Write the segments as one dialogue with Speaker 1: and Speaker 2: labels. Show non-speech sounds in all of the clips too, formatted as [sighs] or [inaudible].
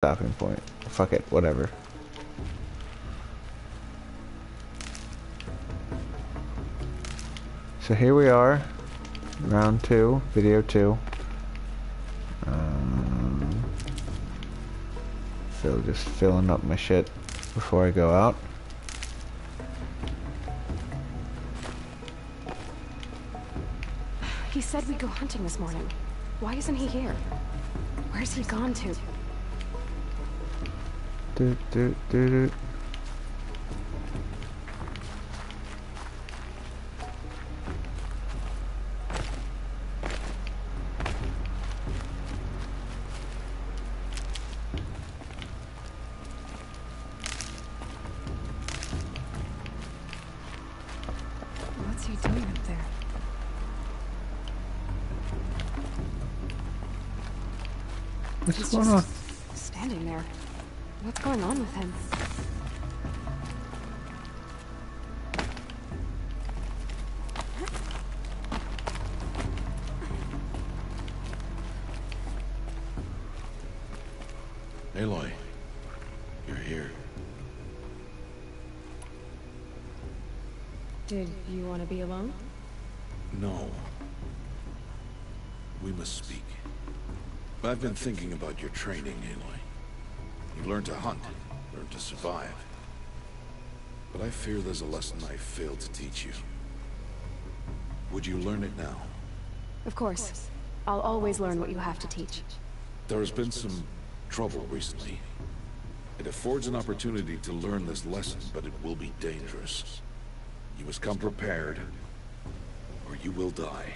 Speaker 1: stopping point. Fuck it, whatever. So here we are, round two, video two. Um, Phil just filling up my shit before I go out.
Speaker 2: He said we'd go hunting this morning. Why isn't he here? Where's he gone to?
Speaker 1: Do, do, do, do.
Speaker 2: To be alone?
Speaker 3: No. We must speak. I've been thinking about your training, Aloy. You learned to hunt, learned to survive. But I fear there's a lesson I failed to teach you. Would you learn it now?
Speaker 2: Of course. I'll always learn what you have to teach.
Speaker 3: There has been some trouble recently. It affords an opportunity to learn this lesson, but it will be dangerous. You must come prepared, or you will die.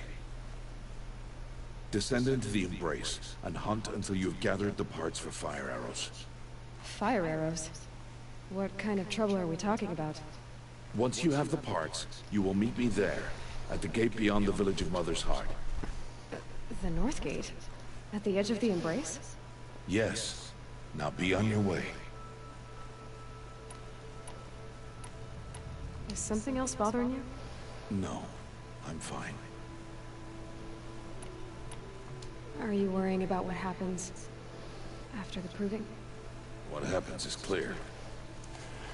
Speaker 3: Descend into the Embrace, and hunt until you have gathered the parts for fire arrows.
Speaker 2: Fire arrows? What kind of trouble are we talking about?
Speaker 3: Once you have the parts, you will meet me there, at the gate beyond the village of Mother's Heart.
Speaker 2: The North Gate? At the edge of the Embrace?
Speaker 3: Yes. Now be on your way.
Speaker 2: Is something else bothering you?
Speaker 3: No, I'm fine.
Speaker 2: Are you worrying about what happens after the proving?
Speaker 3: What happens is clear.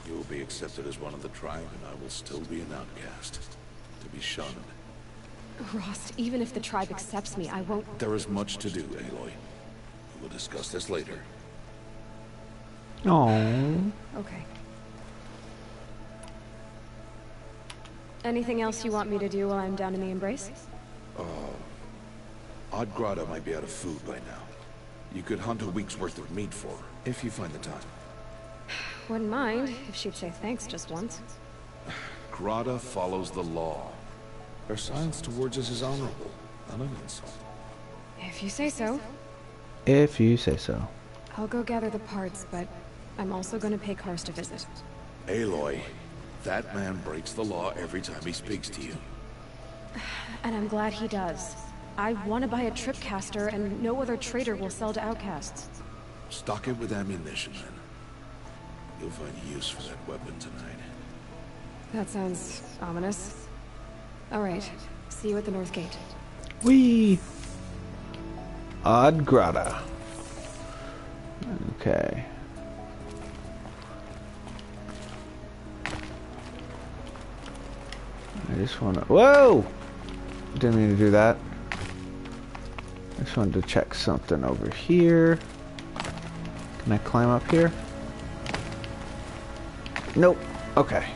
Speaker 3: You will be accepted as one of the tribe, and I will still be an outcast. To be shunned.
Speaker 2: Rost, even if the tribe accepts me, I won't...
Speaker 3: There is much to do, Aloy. We will discuss this later.
Speaker 1: Oh,
Speaker 2: Okay. Anything else you want me to do while I'm down in the Embrace?
Speaker 3: Uh, Odd Grata might be out of food by now. You could hunt a week's worth of meat for her, if you find the time. [sighs]
Speaker 2: Wouldn't mind if she'd say thanks just once. [sighs]
Speaker 3: Grata follows the law. Her silence towards us is honorable, not an insult.
Speaker 2: If you say so.
Speaker 1: if you say so.
Speaker 2: I'll go gather the parts, but I'm also gonna pay Karst a visit.
Speaker 3: Aloy, that man breaks the law every time he speaks to you.
Speaker 2: And I'm glad he does. I want to buy a tripcaster, and no other trader will sell to outcasts.
Speaker 3: Stock it with ammunition, then. You'll find use for that weapon tonight.
Speaker 2: That sounds ominous. All right. See you at the North Gate.
Speaker 1: Wee. Odd Grata. Okay. I just wanna. Whoa! Didn't mean to do that. I just wanted to check something over here. Can I climb up here? Nope. Okay.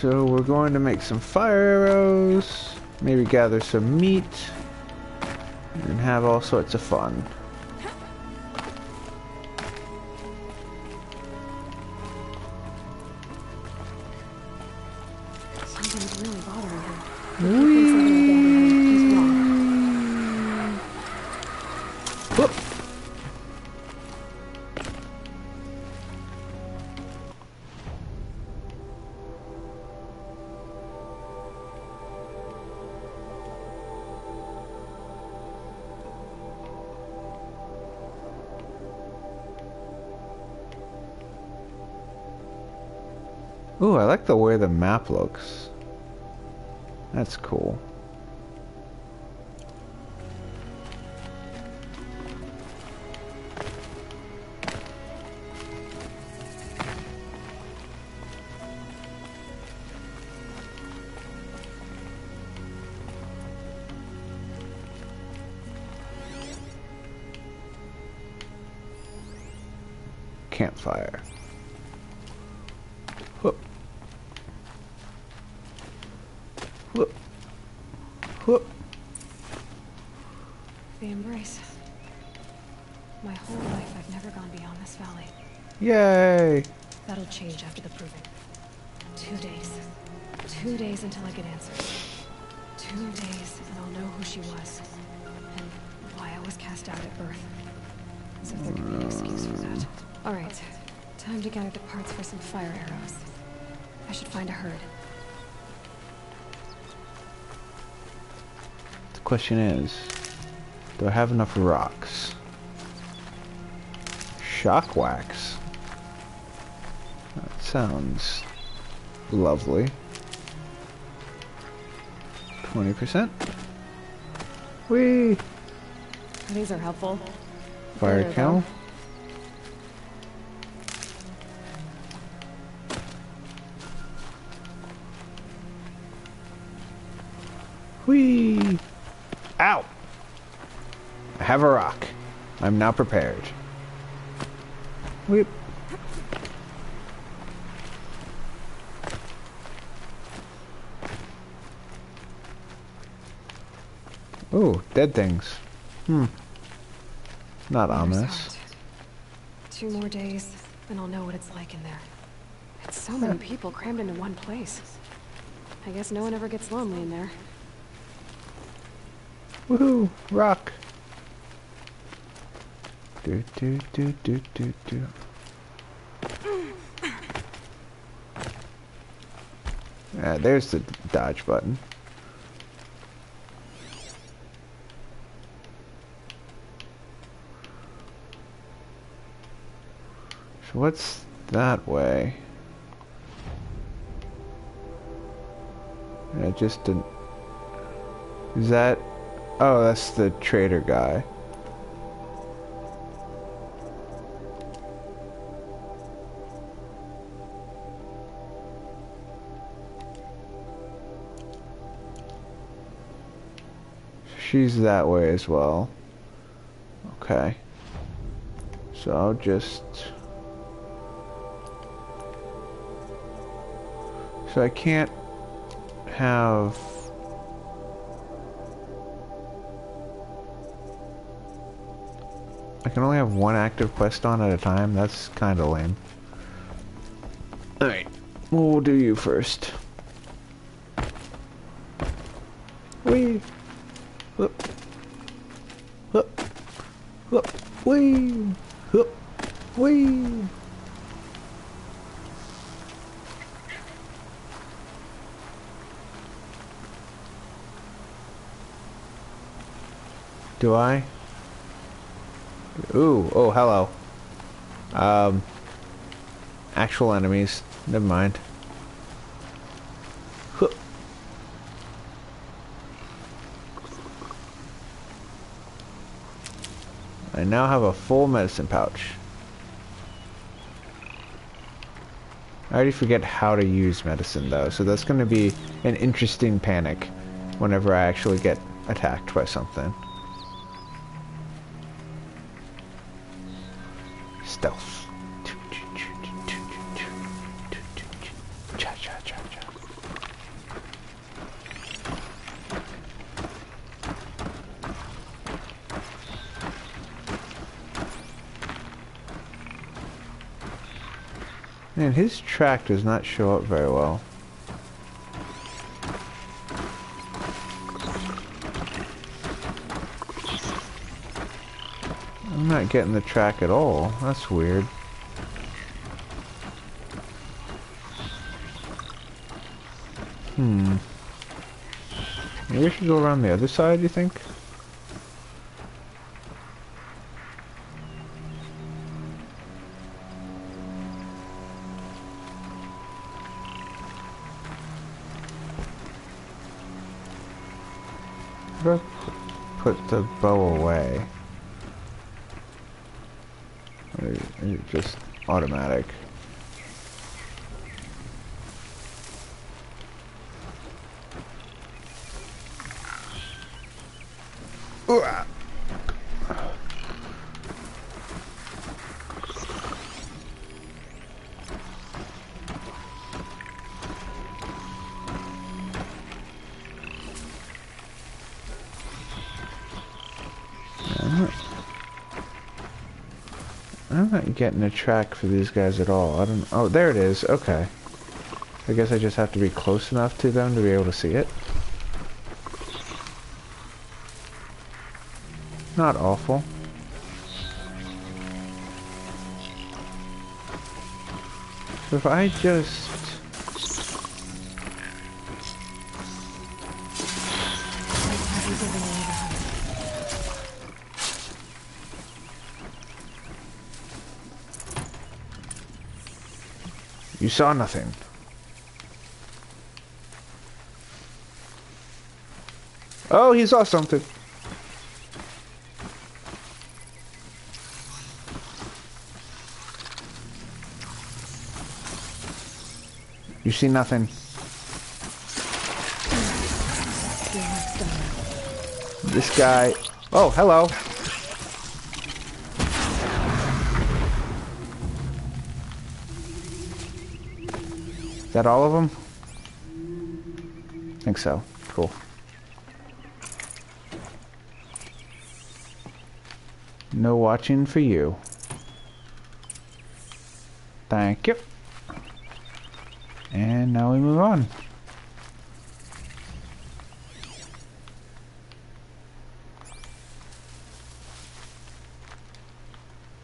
Speaker 1: So we're going to make some fire arrows, maybe gather some meat, and have all sorts of fun. The way the map looks. That's cool.
Speaker 2: Why I was cast out at birth. As if there could be an excuse for that. Alright. Time to gather the parts for some fire arrows. I should find a herd.
Speaker 1: The question is, do I have enough rocks? Shock wax. That sounds lovely. 20%. Whee!
Speaker 2: These are helpful.
Speaker 1: Fire
Speaker 2: There we
Speaker 1: count.
Speaker 2: go.
Speaker 1: Whee! Ow! I have a rock. I'm now prepared. Whip. Ooh, dead things. Hmm. Not ominous.
Speaker 2: Two more days, and I'll know what it's like in there. It's so many people crammed into one place. I guess no one ever gets lonely in there.
Speaker 1: Woohoo! Rock! Do do do do do do. [sighs] Ah, there's the dodge button. What's that way? I just didn't. Is that? Oh, that's the trader guy. She's that way as well. Okay. So I'll just... So I can't have... I can only have one active quest on at a time? That's kind of lame. Alright. Well, we'll do you first. Whee! Whoop. Whoop. Whoop. Whee! Whoop. Whee! Do I? Ooh, oh, hello. Um, actual enemies. Never mind. I now have a full medicine pouch. I already forget how to use medicine though, so that's going to be an interesting panic whenever I actually get attacked by something. His track does not show up very well. I'm not getting the track at all. That's weird. Hmm. Maybe I should go around the other side, you think? Put the bow away? Or is it just automatic? Getting a track for these guys at all. I don't. Oh, there it is. Okay. I guess I just have to be close enough to them to be able to see it. Not awful. If I just... saw nothing. Oh, he saw something. You see nothing. This guy. Oh, hello. That all of them? I think so. Cool. No watching for you. Thank you. And now we move on.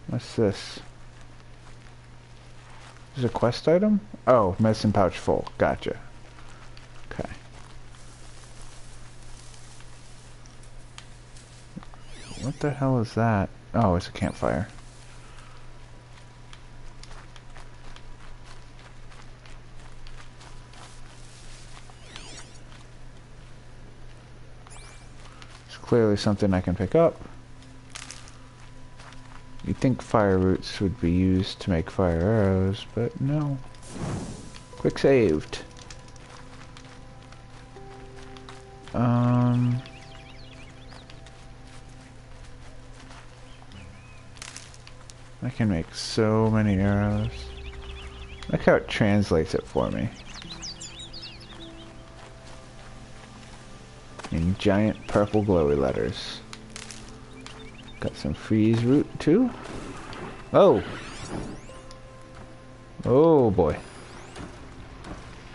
Speaker 1: What's this? Is a quest item? Oh, medicine pouch full. Gotcha. Okay. What the hell is that? Oh, it's a campfire. It's clearly something I can pick up. You'd think fire roots would be used to make fire arrows, but no. Quick saved. Um... I can make so many arrows. Look how it translates it for me. In giant purple glowy letters. Got some freeze root too. Oh! Oh boy.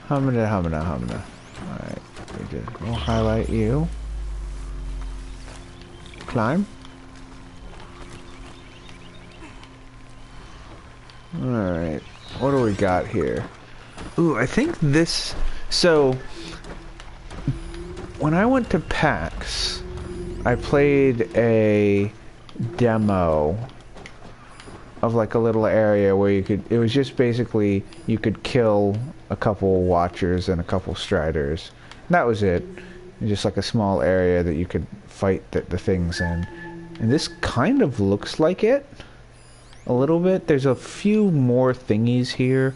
Speaker 1: Humana, humana, humana. Alright, we just we'll highlight you. Climb. Alright, what do we got here? Ooh, I think this... So, when I went to PAX, I played a demo of like a little area where you could it was just basically you could kill a couple watchers and a couple striders. And that was it. Just like a small area that you could fight the, the things in. And this kind of looks like it a little bit. There's a few more thingies here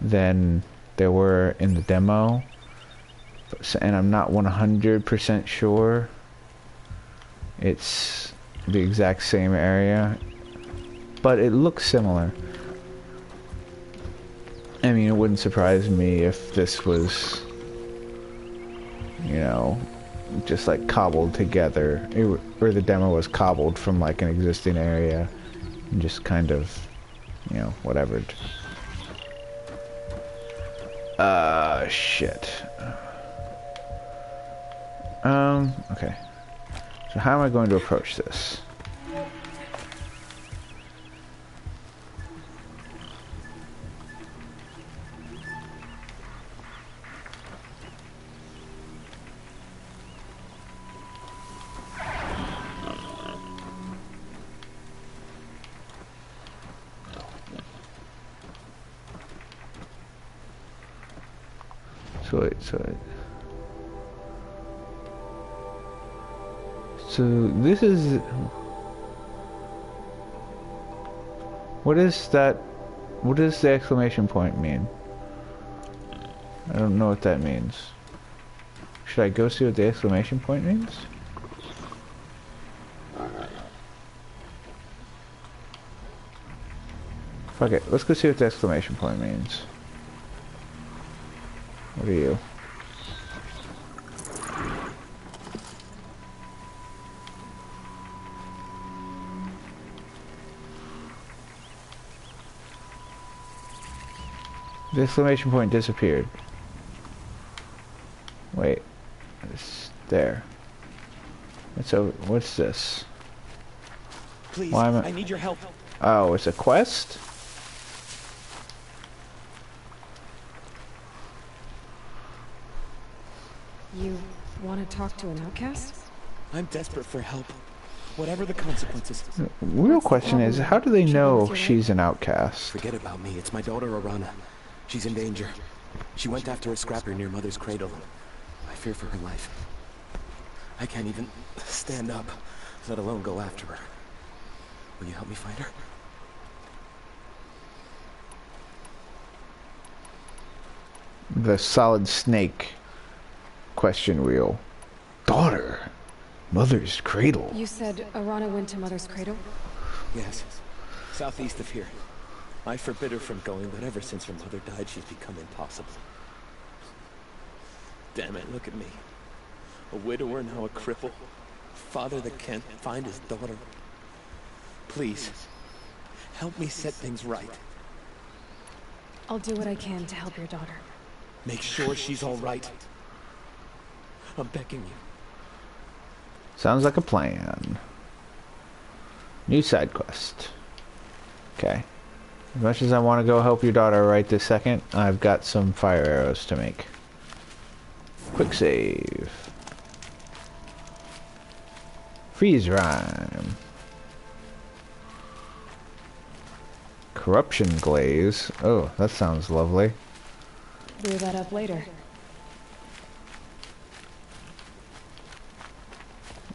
Speaker 1: than there were in the demo. And I'm not 100% sure. It's the exact same area but it looks similar. I mean it wouldn't surprise me if this was you know just like cobbled together. It, or the demo was cobbled from like an existing area and just kind of you know whatever uh shit. Um okay so how am I going to approach this? This is... What is that? What does the exclamation point mean? I don't know what that means. Should I go see what the exclamation point means? Fuck it, let's go see what the exclamation point means. What are you? The exclamation point disappeared. Wait. It's there. What's over, what's this?
Speaker 4: Please,
Speaker 1: Why am I-
Speaker 4: I need your help.
Speaker 1: Oh, it's a quest?
Speaker 2: You want to talk to an outcast?
Speaker 4: I'm desperate for help. Whatever the consequences.
Speaker 1: Real question is, how do they know she's an outcast?
Speaker 4: Forget about me. It's my daughter, Arana. She's in danger. She went after a scrapper near Mother's cradle. I fear for her life. I can't even stand up, let alone go after her. Will you help me find her?
Speaker 1: The solid snake question wheel. Daughter. Mother's cradle.
Speaker 2: You said Arana went to Mother's Cradle?
Speaker 4: Yes. Southeast of here. I forbid her from going, but ever since her mother died, she's become impossible. Damn it, look at me. A widower, now a cripple. Father that can't find his daughter. Please, help me set things right.
Speaker 2: I'll do what I can to help your daughter.
Speaker 4: Make sure she's all right. I'm begging you.
Speaker 1: Sounds like a plan. New side quest. Okay. As much as I want to go help your daughter right this second, I've got some fire arrows to make. Quick save. Freeze rhyme. Corruption glaze. Oh, that sounds lovely.
Speaker 2: Brew that up later.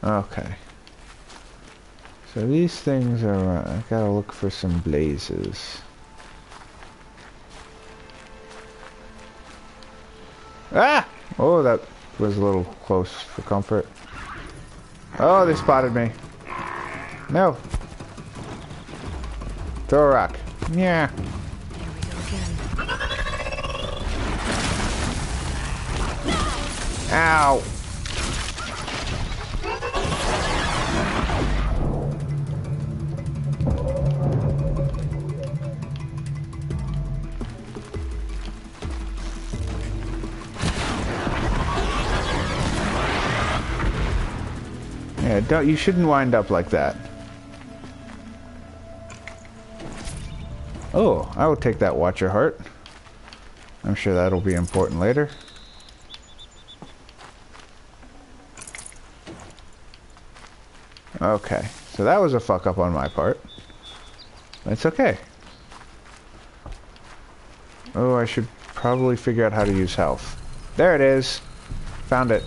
Speaker 1: Okay. So these things are, uh, I gotta look for some blazes. Ah! Oh, that was a little close for comfort. Oh, they spotted me. No. Throw a rock. Yeah.
Speaker 2: Here we go again.
Speaker 1: Ow. Don't you shouldn't wind up like that. Oh, I will take that Watcher Heart. I'm sure that'll be important later. Okay, so that was a fuck up on my part. It's okay. Oh, I should probably figure out how to use health. There it is. Found it.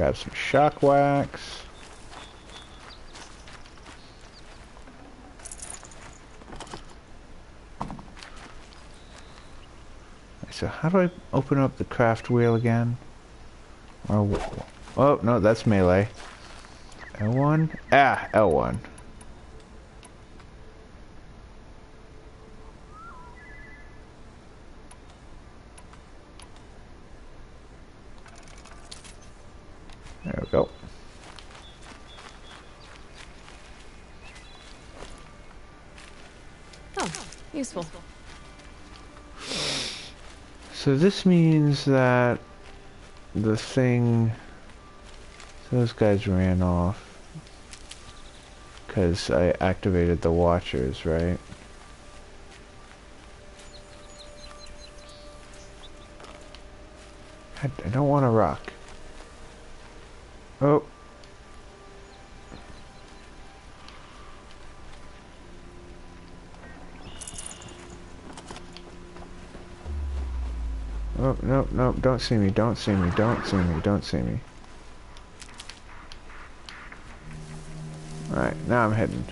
Speaker 1: Grab some shock wax. So how do I open up the craft wheel again? Or wh- oh no, that's melee. L1. Ah, L1. There we go.
Speaker 2: Oh, useful.
Speaker 1: So this means that the thing, those guys ran off because I activated the watchers, right? I, I don't want to rock. Oh. Oh, no, no, don't see me, don't see me, don't see me, don't see me. Alright, now I'm heading.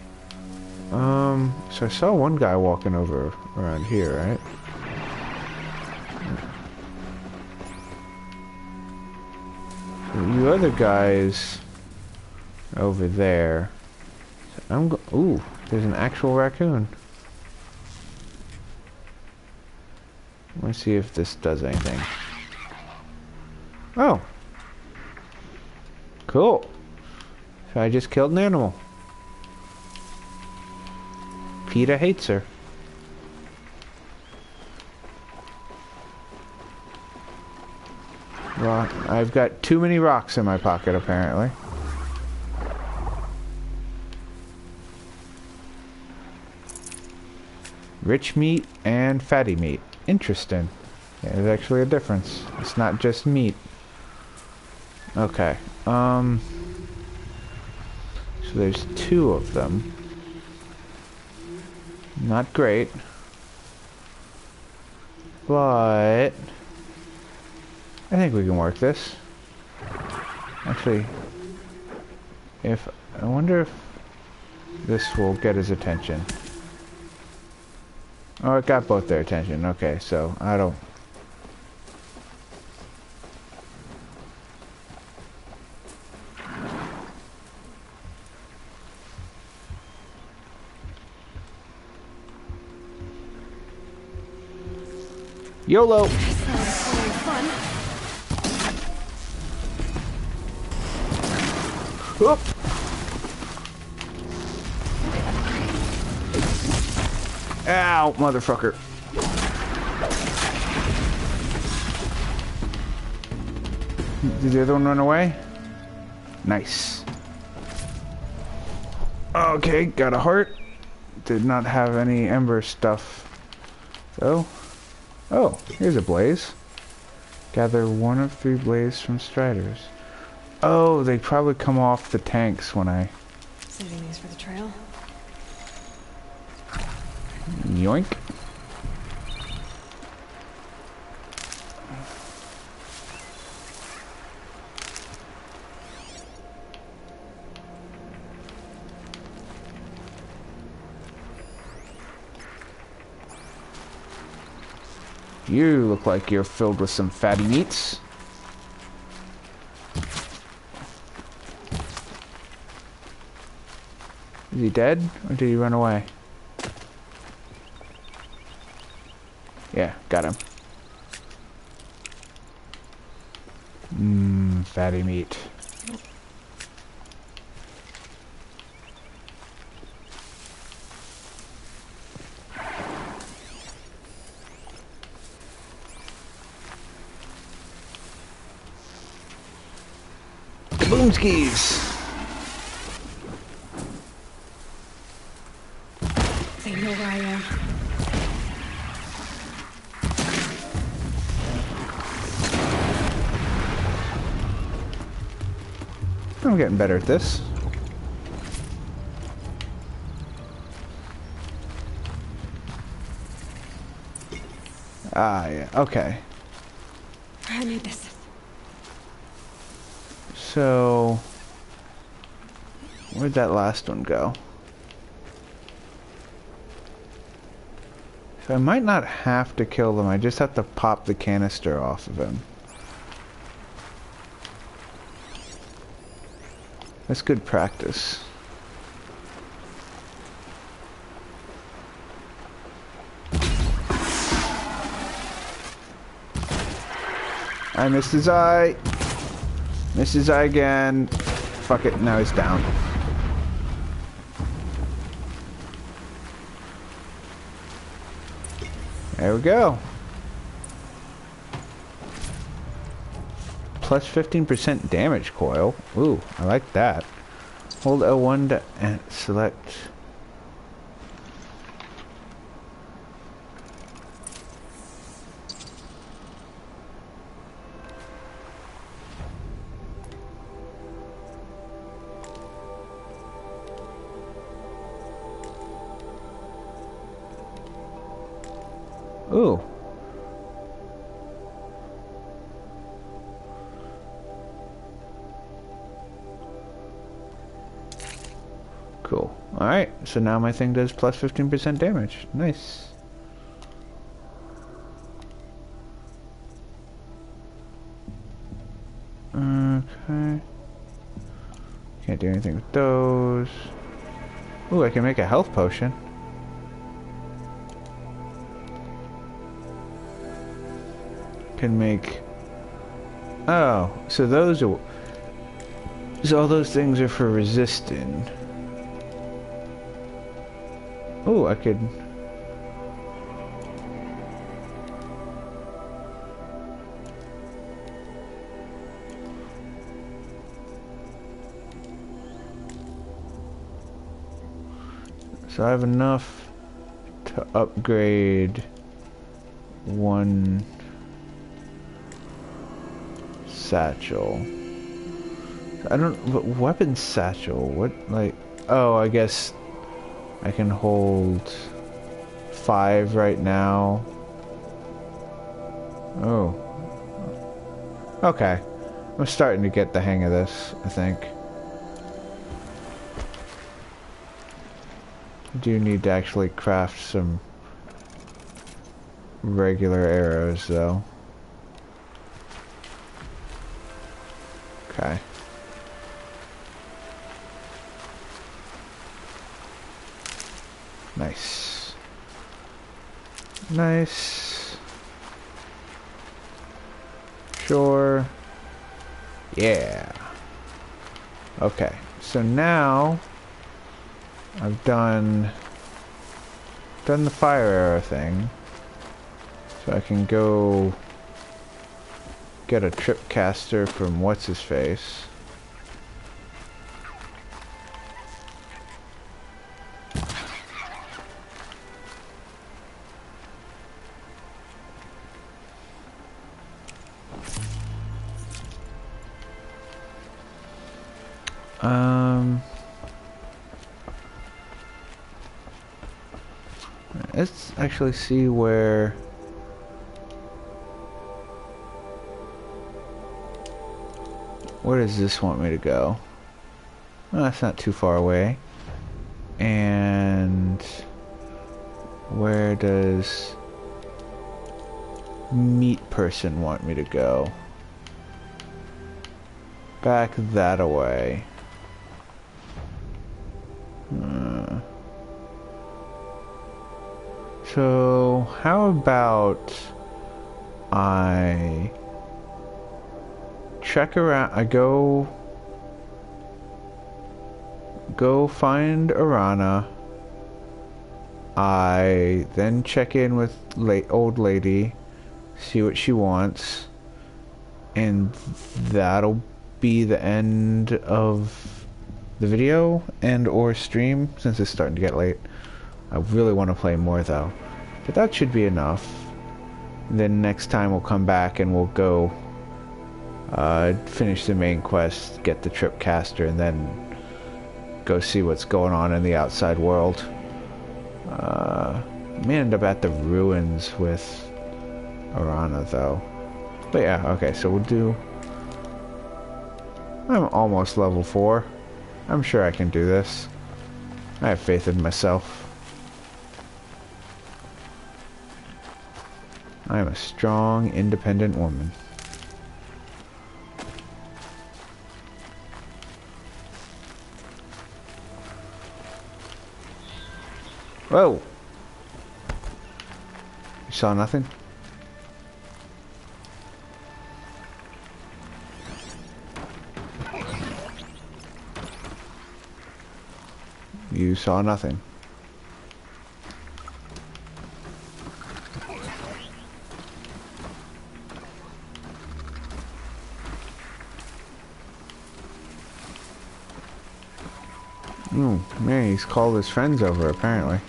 Speaker 1: Um, so I saw one guy walking over around here, right? Other guys over there. I'm go- ooh, there's an actual raccoon. Let me see if this does anything. Oh. Cool. So I just killed an animal. PETA hates her. Rock. I've got too many rocks in my pocket, apparently. Rich meat and fatty meat. Interesting. Yeah, there's actually a difference. It's not just meat. Okay. Um. So there's two of them. Not great. But... I think we can work this. Actually, if... I wonder if this will get his attention. Oh, it got both their attention. Okay, so I don't... YOLO! Oop. Ow, motherfucker. Did the other one run away? Nice. Okay, got a heart. Did not have any ember stuff. So, oh, here's a blaze. Gather one of three blaze from striders. Oh, they probably come off the tanks when I...
Speaker 2: Saving these for the trail.
Speaker 1: Yoink. You look like you're filled with some fatty meats. Is he dead, or did he run away? Yeah, got him. Mmm, fatty meat. Boomskis! Getting better at this. Ah, yeah, okay.
Speaker 2: I need this.
Speaker 1: So... Where'd that last one go? So I might not have to kill them, I just have to pop the canister off of him. That's good practice. I missed his eye. Missed his eye again. Fuck it, now he's down. There we go. Plus 15% damage coil. Ooh, I like that. Hold L1 to and select. Alright, so now my thing does plus 15% damage. Nice. Okay. Can't do anything with those. Ooh, I can make a health potion. Can make... Oh, so those are... So all those things are for resisting. I could So I have enough to upgrade one satchel. I don't, weapon satchel, what, like, oh, I guess I can hold five right now. Oh. Okay. I'm starting to get the hang of this, I think. do need to actually craft some regular arrows though. Nice. Sure. Yeah. Okay. So now I've done done the fire arrow thing. So I can go get a trip caster from what's his face. Actually see where... Where does this want me to go? Well, that's not too far away. And... Where does... Meat person want me to go? Back that away. So, how about I check around, I go, go find Arana. I then check in with late old lady, see what she wants, and that'll be the end of the video and or stream since it's starting to get late. I really want to play more though. But that should be enough. Then next time we'll come back and we'll go uh, finish the main quest, get the trip caster, and then go see what's going on in the outside world. Uh, may end up at the ruins with Arana though. But yeah, okay, so we'll do... I'm almost level 4. I'm sure I can do this. I have faith in myself. I am a strong, independent woman. Whoa! You saw nothing? You saw nothing. Man, he's called his friends over, apparently.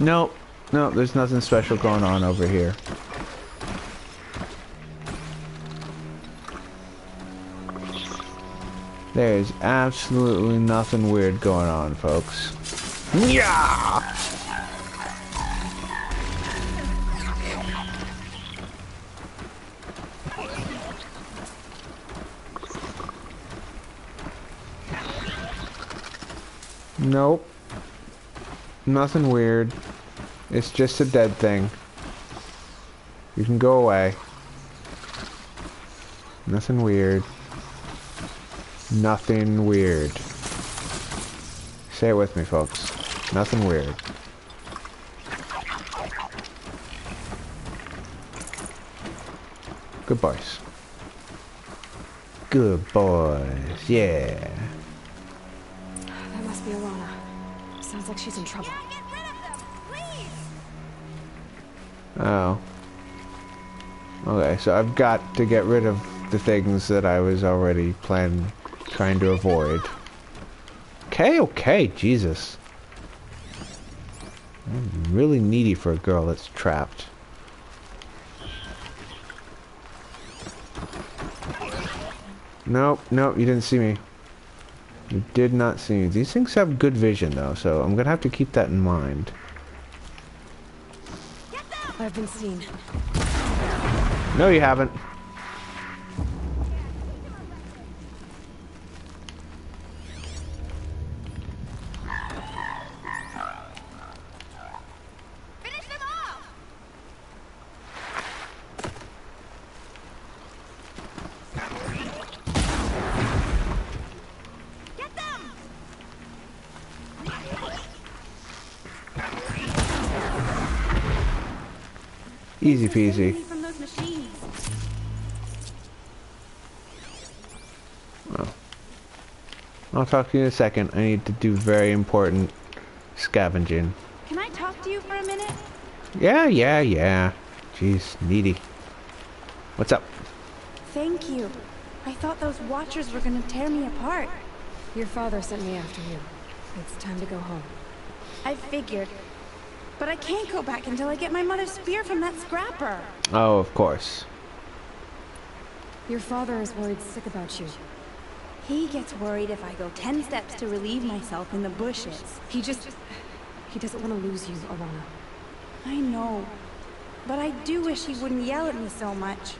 Speaker 1: Nope. Nope, there's nothing special going on over here. There's absolutely nothing weird going on, folks. Yeah! Nope. Nothing weird. It's just a dead thing. You can go away. Nothing weird. Nothing weird. Say it with me, folks. Nothing weird. Good boys. Good boys, yeah.
Speaker 2: That must be Arana. Sounds like she's in trouble.
Speaker 1: Oh. Okay, so I've got to get rid of the things that I was already planning, trying to avoid. Okay, okay, Jesus. I'm really needy for a girl that's trapped. Nope, nope, you didn't see me. You did not see me. These things have good vision though, so I'm gonna have to keep that in mind.
Speaker 2: I've been seen.
Speaker 1: No, you haven't.
Speaker 5: Finish them off! Get them!
Speaker 1: Easy peasy.
Speaker 5: Me from those machines.
Speaker 1: I'll talk to you in a second. I need to do very important scavenging.
Speaker 5: Can I talk to you for a minute?
Speaker 1: Yeah, yeah, yeah. Jeez, needy. What's up?
Speaker 5: Thank you. I thought those watchers were gonna tear me apart.
Speaker 2: Your father sent me after you. It's time to go home.
Speaker 5: I figured. But I can't go back until I get my mother's spear from that scrapper.
Speaker 1: Oh, of course.
Speaker 2: Your father is worried sick about you.
Speaker 5: He gets worried if I go ten steps to relieve myself in the bushes.
Speaker 2: He just... He doesn't want to lose you, Arana.
Speaker 5: I know. But I do wish he wouldn't yell at me so much.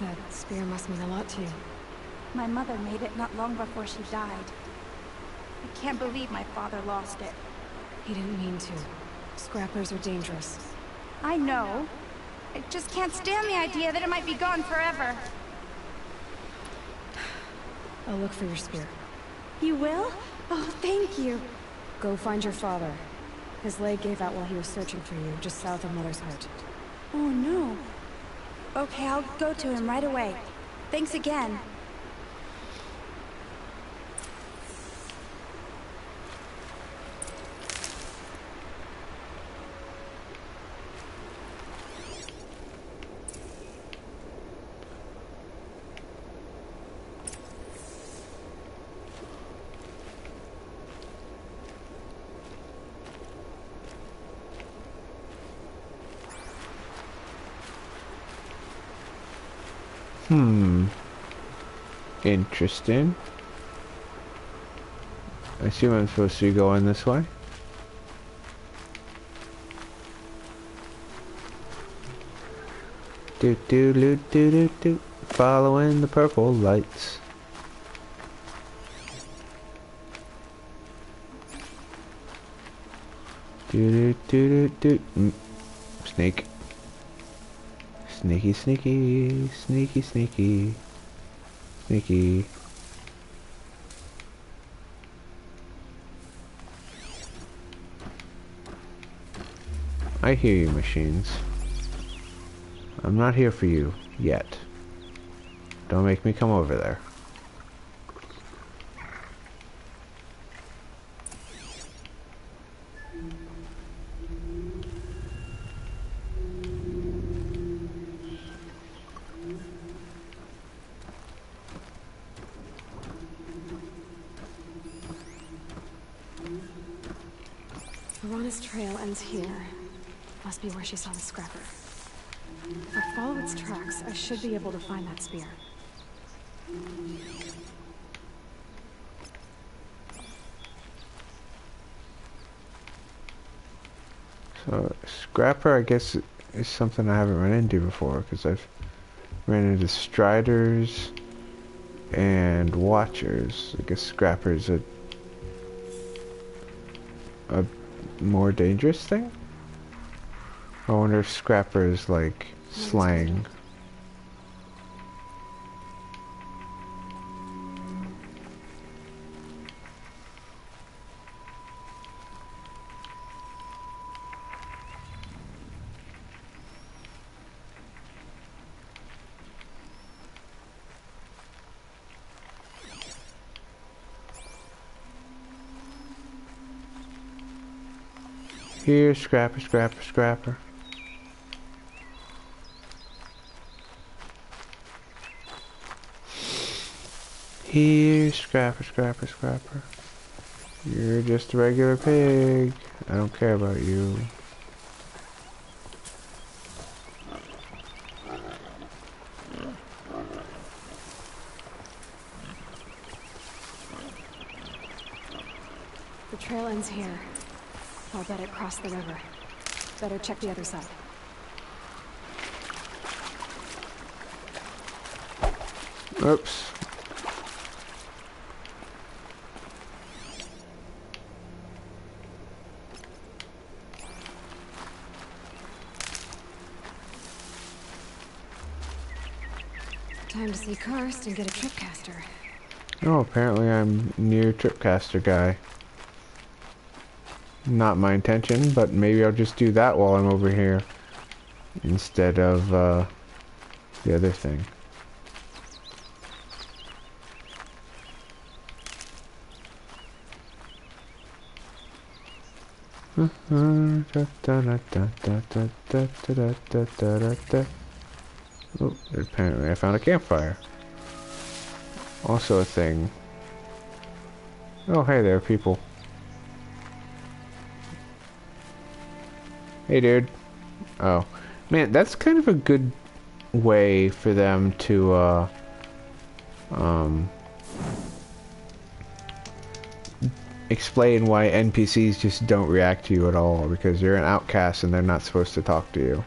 Speaker 2: That spear must mean a lot to you.
Speaker 5: My mother made it not long before she died. I can't believe my father lost it.
Speaker 2: He didn't mean to. Scrappers are dangerous.
Speaker 5: I know. I just can't stand the idea that it might be gone forever. [sighs]
Speaker 2: I'll look for your spear.
Speaker 5: You will? Oh, thank you.
Speaker 2: Go find your father. His leg gave out while he was searching for you, just south of Mother's Heart.
Speaker 5: Oh, no. Okay, I'll go to him right away. Thanks again.
Speaker 1: Hmm. Interesting. I assume I'm supposed to be going this way. Do do do do do do. Following the purple lights. Do do do do do. Mm. Snake. Sneaky, sneaky, sneaky, sneaky, sneaky. I hear you, machines. I'm not here for you, yet. Don't make me come over there.
Speaker 2: Arana's trail ends here. Must be where she saw the scrapper. If I follow its tracks, I should be able to find that spear.
Speaker 1: So, Scrapper, I guess, is something I haven't run into before, because I've ran into Striders and Watchers. I guess Scrapper's a more dangerous thing? I wonder if Scrapper is like slang. Here, scrapper, scrapper, scrapper. Here, scrapper, scrapper, scrapper. You're just a regular pig. I don't care about you.
Speaker 2: The trail ends here. I'll bet it crossed the river. Better check the other side.
Speaker 1: Oops.
Speaker 2: Time to see Karst and get a tripcaster.
Speaker 1: Oh, apparently I'm near Tripcaster guy. Not my intention, but maybe I'll just do that while I'm over here. Instead of, uh, the other thing. Oh, apparently I found a campfire. Also a thing. Oh, hey there, people. Hey, dude. Oh. Man, that's kind of a good way for them to, uh, um, explain why NPCs just don't react to you at all, because you're an outcast and they're not supposed to talk to you.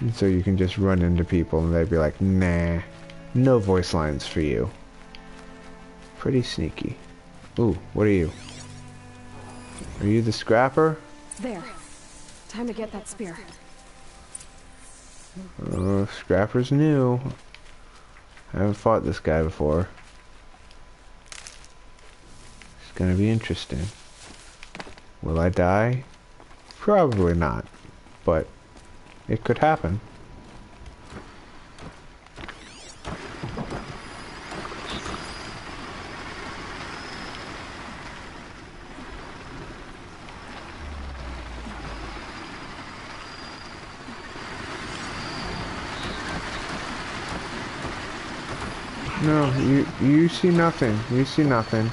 Speaker 1: And so you can just run into people and they'd be like, nah, no voice lines for you. Pretty sneaky. Ooh, what are you? Are you the scrapper?
Speaker 2: There. Time to get that spear.
Speaker 1: Uh, scrapper's new. I haven't fought this guy before. It's gonna be interesting. Will I die? Probably not. But it could happen. No, you you see nothing. You see nothing.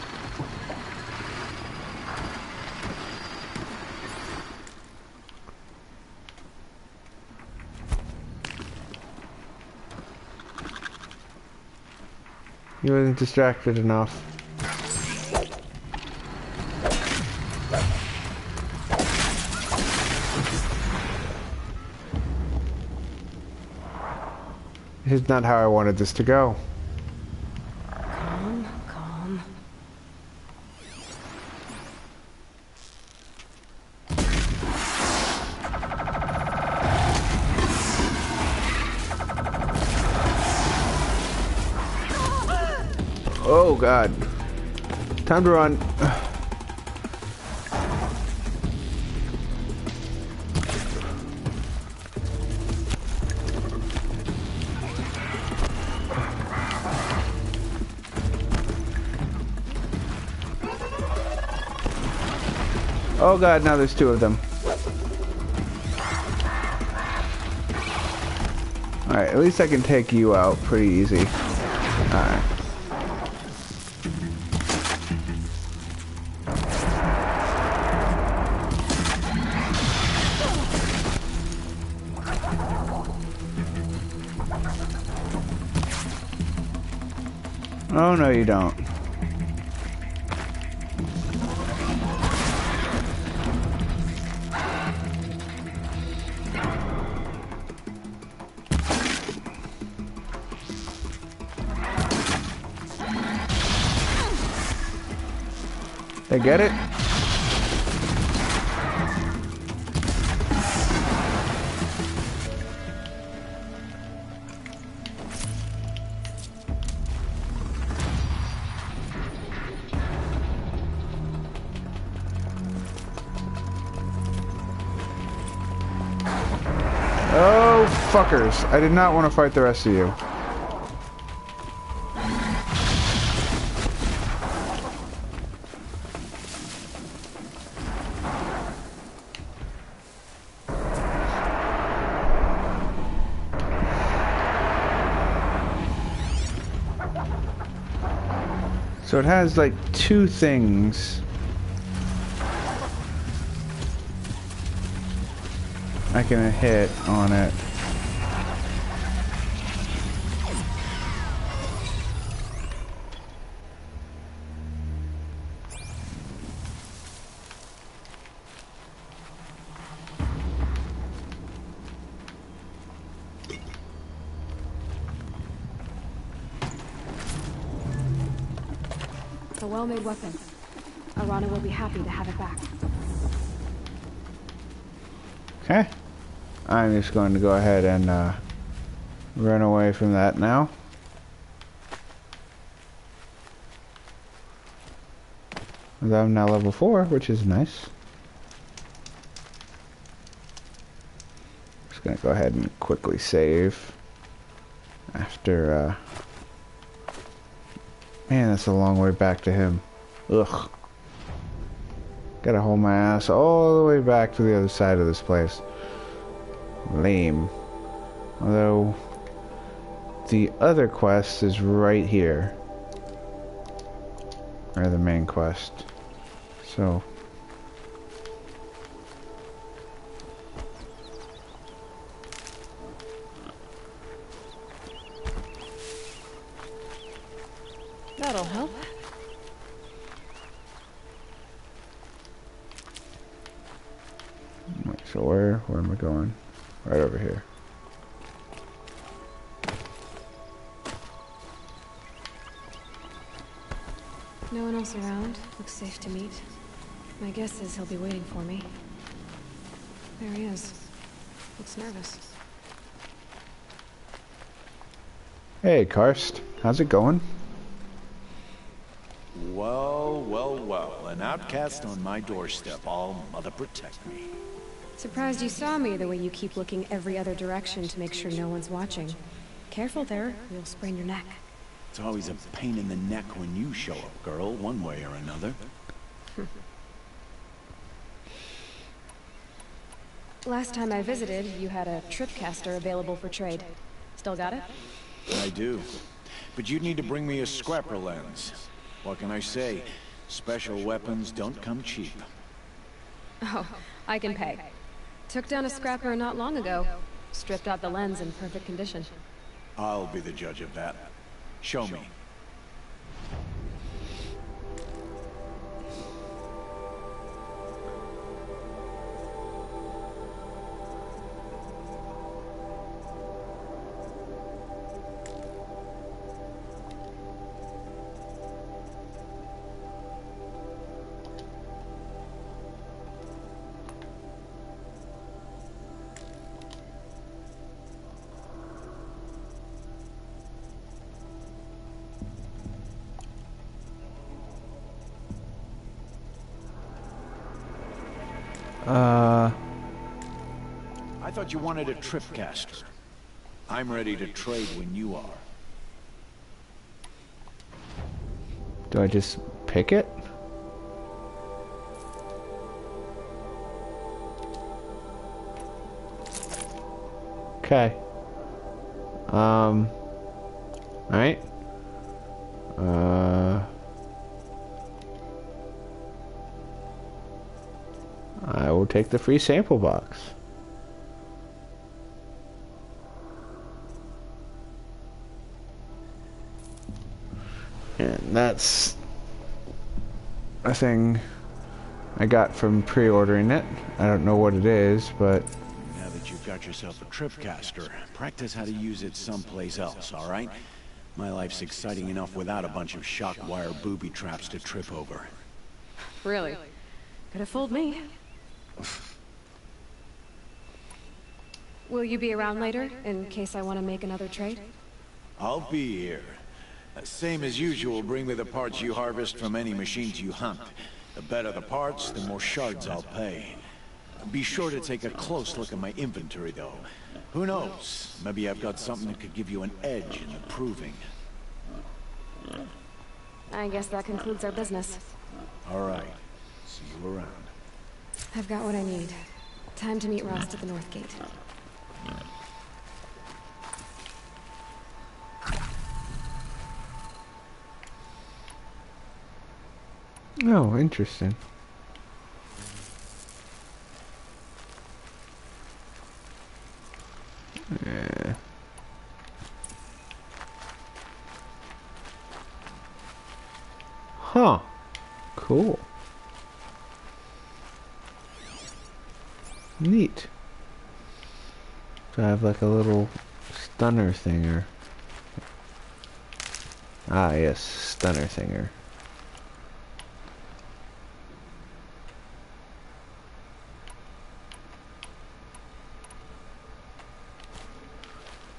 Speaker 1: You wasn't distracted enough. This is not how I wanted this to go. God. Time to run. Oh god, now there's two of them. Alright, at least I can take you out pretty easy. Alright. You don't. They get it? Fuckers. I did not want to fight the rest of you. So it has like two things. I can hit on it. I'm just going to go ahead and uh, run away from that now. I'm now level 4, which is nice. Just going to go ahead and quickly save after... Uh... Man, that's a long way back to him. Ugh. Gotta hold my ass all the way back to the other side of this place. Lame. Although, the other quest is right here. Or the main quest. So.
Speaker 2: To meet. My guess is he'll be waiting for me. There he is. Looks nervous.
Speaker 1: Hey, Karst. How's it going?
Speaker 3: Well, well, well. An outcast on my doorstep. All mother protect me.
Speaker 2: Surprised you saw me the way you keep looking every other direction to make sure no one's watching. Careful there, you'll sprain your neck.
Speaker 3: It's always a pain in the neck when you show up, girl, one way or another.
Speaker 2: Last time I visited, you had a tripcaster available for trade. Still got it?
Speaker 3: I do. But you'd need to bring me a scrapper lens. What can I say? Special weapons don't come cheap.
Speaker 2: Oh, I can pay. Took down a scrapper not long ago. Stripped out the lens in perfect condition.
Speaker 3: I'll be the judge of that. Show me.
Speaker 1: Uh,
Speaker 3: I thought you wanted a tripcaster. I'm ready to trade when you are.
Speaker 1: do I just pick it? Okay. Um. Alright. Take the free sample box. And that's a thing I got from pre-ordering it. I don't know what it is, but
Speaker 3: Now that you've got yourself a tripcaster, practice how to use it someplace else, all right? My life's exciting enough without a bunch of shock wire booby traps to trip over.
Speaker 2: Really? Could have fooled me. Will you be around later, in case I want to make another trade?
Speaker 3: I'll be here. Same as usual, bring me the parts you harvest from any machines you hunt. The better the parts, the more shards I'll pay. Be sure to take a close look at my inventory, though. Who knows? Maybe I've got something that could give you an edge in the proving.
Speaker 2: I guess that concludes our business.
Speaker 3: All right. See you around.
Speaker 2: I've got what I need. Time to meet Rost at the North Gate.
Speaker 1: Oh, interesting. Yeah. Huh. Cool. Neat. So I have like a little stunner thinger. Ah, yes, stunner thinger.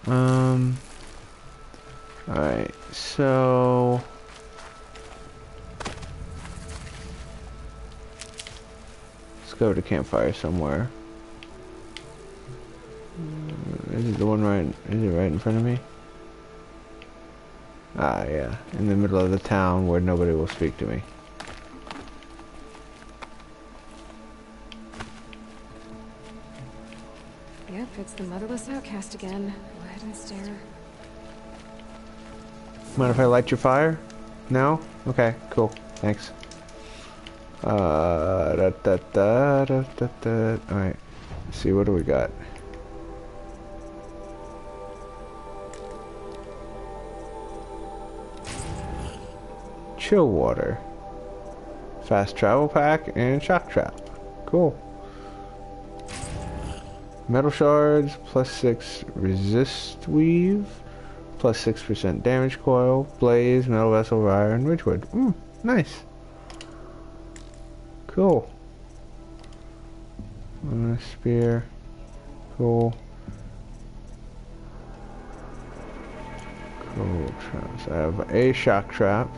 Speaker 1: Um. Alright, so. Let's go to campfire somewhere. Is it right in front of me? Ah, yeah, in the middle of the town where nobody will speak to me.
Speaker 2: Yep, it's the motherless outcast again. Go ahead and stare.
Speaker 1: Mind if I light your fire? No? Okay, cool. Thanks. Uh, da, da, da, da, da, da. Alright. See, what do we got? Chill water. Fast travel pack and shock trap. Cool. Metal shards, plus six resist weave, plus 6% damage coil, blaze, metal vessel, wire, and ridgewood. Mm, nice. Cool. Uh, spear. Cool. Cool traps. I have a shock trap.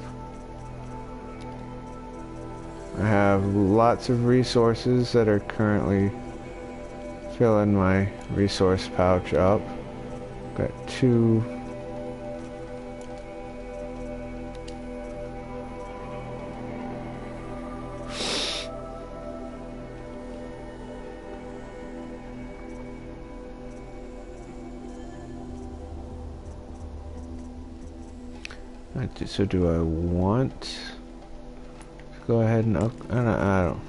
Speaker 1: I have lots of resources that are currently filling my resource pouch up. Got two So do I want go ahead and up? I don't. I don't.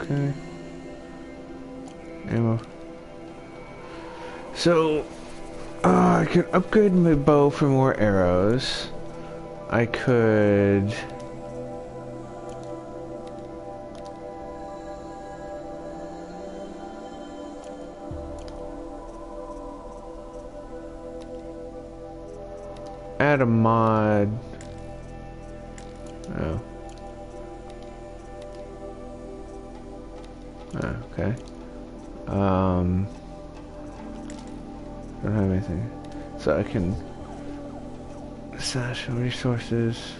Speaker 1: Okay. Ammo. So uh, I could upgrade my bow for more arrows. I could. A mod. Oh. Oh, okay. Um. Don't have anything. So I can. Stash resources.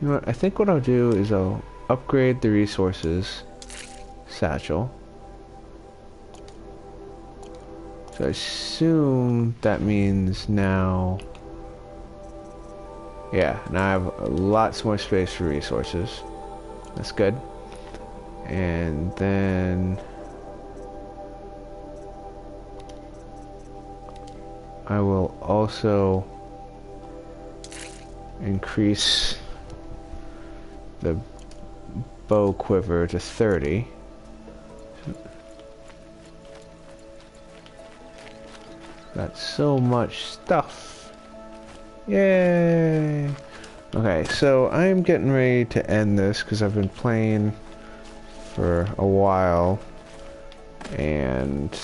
Speaker 1: You know what? I think what I'll do is I'll upgrade the resources satchel. So I assume that means now... Yeah, now I have lots more space for resources. That's good. And then... I will also increase the bow quiver to 30. Got so much stuff. Yay! Okay, so I'm getting ready to end this because I've been playing for a while and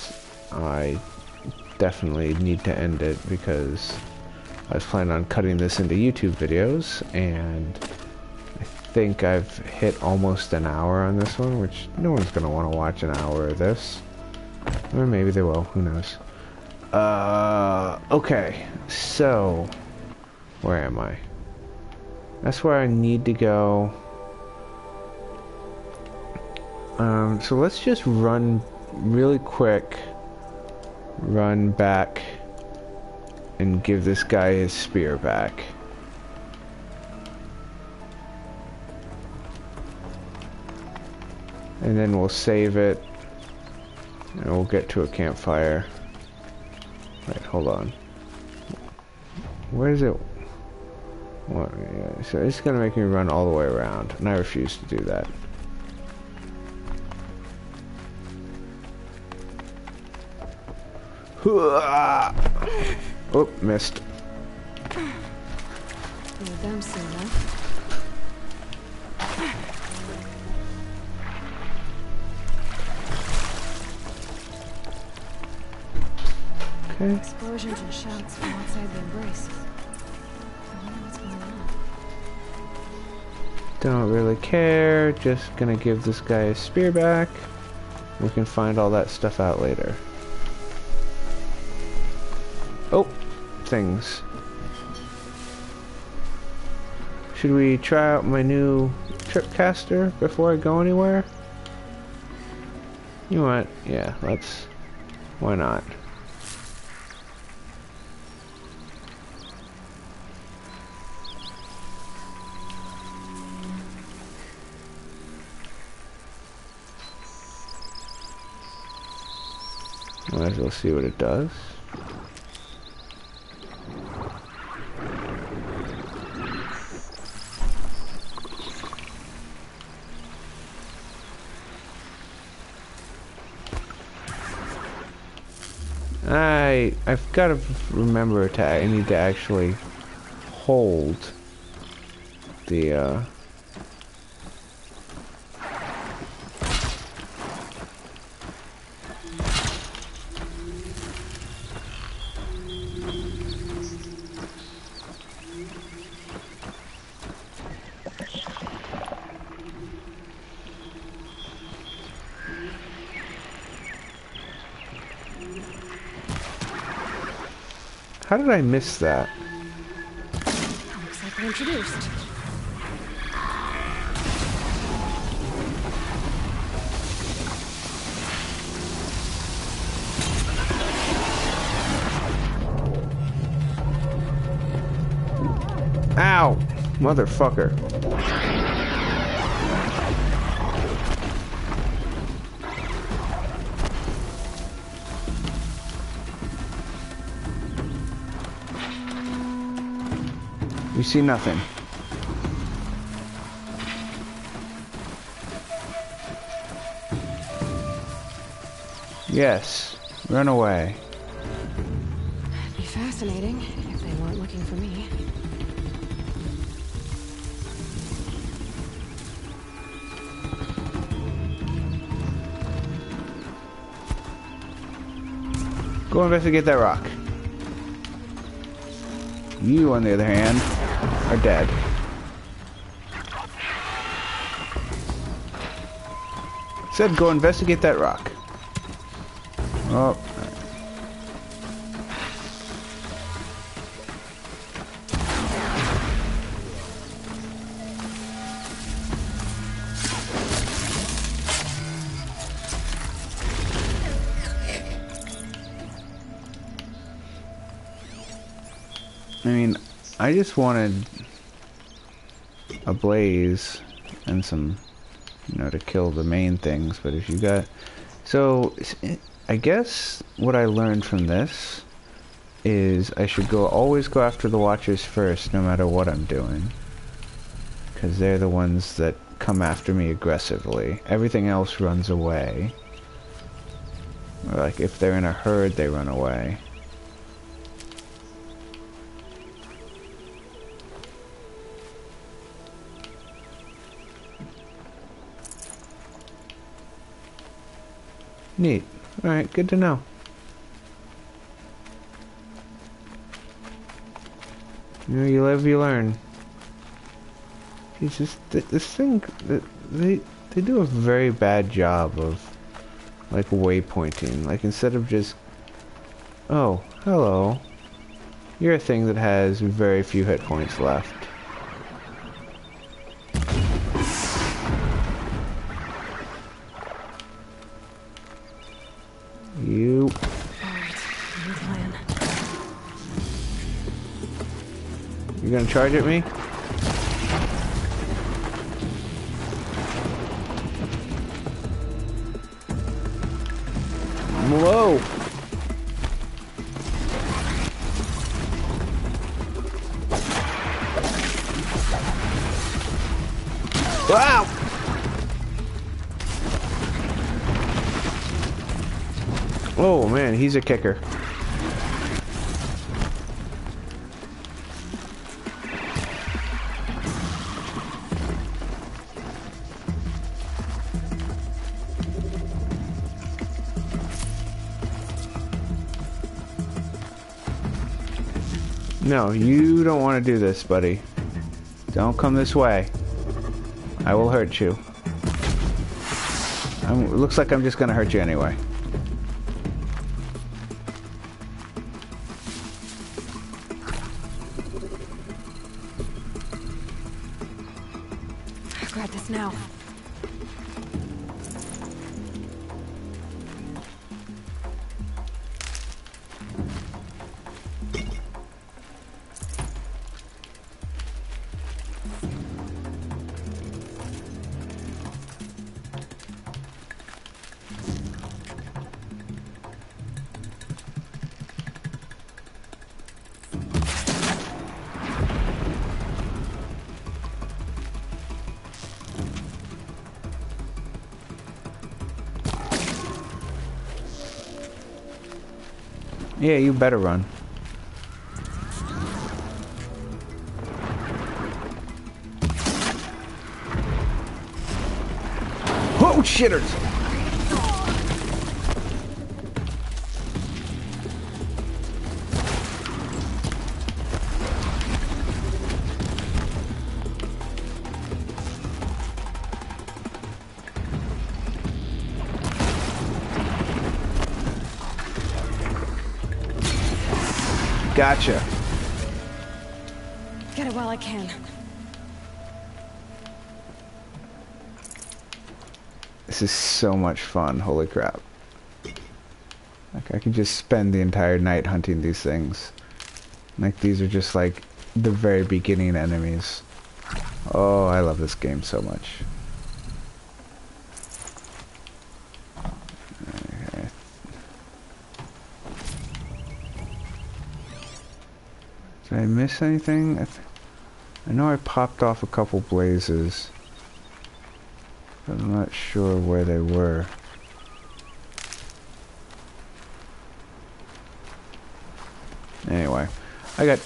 Speaker 1: I definitely need to end it because I was planning on cutting this into YouTube videos and I think I've hit almost an hour on this one, which no one's going to want to watch an hour of this. Or maybe they will, who knows. Uh, okay, so, where am I? That's where I need to go. Um, so let's just run really quick, run back, and give this guy his spear back. And then we'll save it, And we'll get to a campfire. Wait, hold on. Where is it? What? Yeah, so it's gonna make me run all the way around, and I refuse to do that. Oh, missed.
Speaker 2: Soon, huh?
Speaker 1: Okay.
Speaker 2: Explosions and shouts from outside the embrace. I wonder what's going on.
Speaker 1: Don't really care. Just gonna give this guy a spear back. We can find all that stuff out later. Oh, things. Should we try out my new tripcaster before I go anywhere? You know what? Yeah, let's. Why not? Might as well see what it does. I I've got to remember to I need to actually hold the uh did I miss that?
Speaker 2: Looks like we're introduced.
Speaker 1: Ow! Motherfucker. See nothing. Yes. Run away.
Speaker 2: That'd Be fascinating if they weren't looking for me.
Speaker 1: Go investigate that rock. You, on the other hand, are dead. Said go investigate that rock. Oh. I mean, I just wanted blaze and some, you know, to kill the main things. But if you got, so I guess what I learned from this is I should go always go after the watchers first, no matter what I'm doing, because they're the ones that come after me aggressively. Everything else runs away. Or like if they're in a herd, they run away. Neat. Alright, good to know. You know, you live, you learn. It's just, th this thing, th they, they do a very bad job of, like, waypointing. Like, instead of just, oh, hello. You're a thing that has very few hit points left. You gonna charge at me? Whoa! Wow! Oh man, he's a kicker. No, you don't want to do this, buddy. Don't come this way. I will hurt you. I'm, looks like I'm just going to hurt you anyway. Yeah, you better run. Oh, shitters! Gotcha.
Speaker 2: Get it while I can.
Speaker 1: This is so much fun, holy crap. Like, I could just spend the entire night hunting these things. Like, these are just like the very beginning enemies. Oh, I love this game so much. Okay. Did I miss anything? I, I know I popped off a couple blazes. I'm not sure where they were. Anyway, I got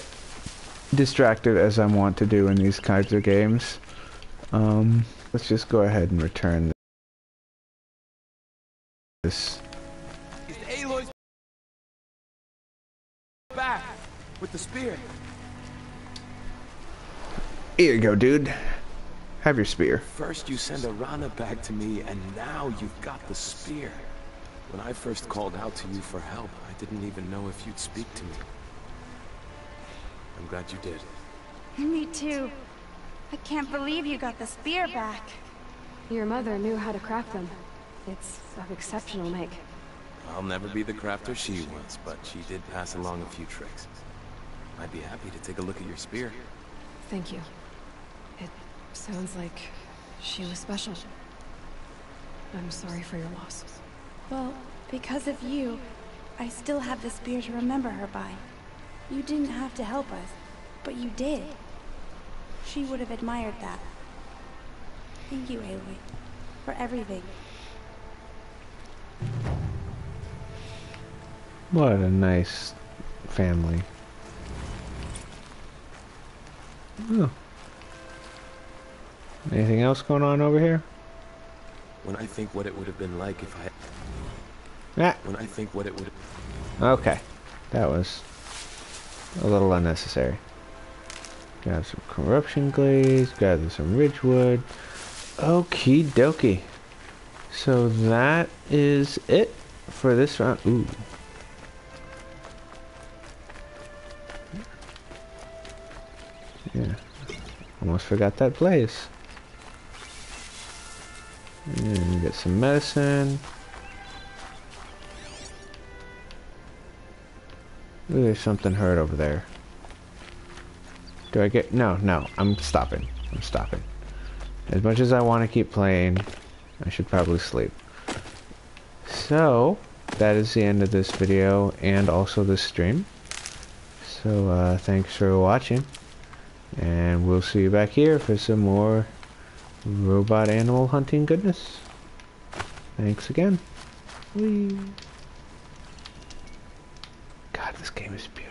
Speaker 1: distracted as I want to do in these kinds of games. Um, let's just go ahead and return this.
Speaker 4: Aloy's back with the spear.
Speaker 1: Here you go, dude. Have your spear.
Speaker 4: First you send Arana back to me, and now you've got the spear. When I first called out to you for help, I didn't even know if you'd speak to me. I'm glad you did.
Speaker 5: Me too. I can't believe you got the spear back.
Speaker 2: Your mother knew how to craft them. It's of exceptional make.
Speaker 4: I'll never be the crafter she was, but she did pass along a few tricks. I'd be happy to take a look at your spear.
Speaker 2: Thank you. It sounds like she was special. I'm sorry for your loss.
Speaker 5: Well, because of you, I still have the spear to remember her by. You didn't have to help us, but you did. She would have admired that. Thank you, Aloy, for everything.
Speaker 1: What a nice family. Oh. Anything else going on over here?
Speaker 4: When I think what it would have been like if I...
Speaker 1: Ah,
Speaker 4: When I think what it would
Speaker 1: okay. That was a little unnecessary. Grab some corruption glaze, gather some ridgewood. Okie dokie. So that is it for this round. Ooh. Yeah. Almost forgot that place. And get some medicine. Ooh, there's something hurt over there. Do I get... No, no. I'm stopping. I'm stopping. As much as I want to keep playing, I should probably sleep. So, that is the end of this video and also this stream. So, uh, thanks for watching. And we'll see you back here for some more Robot animal hunting goodness. Thanks again. Whee. God, this game is beautiful.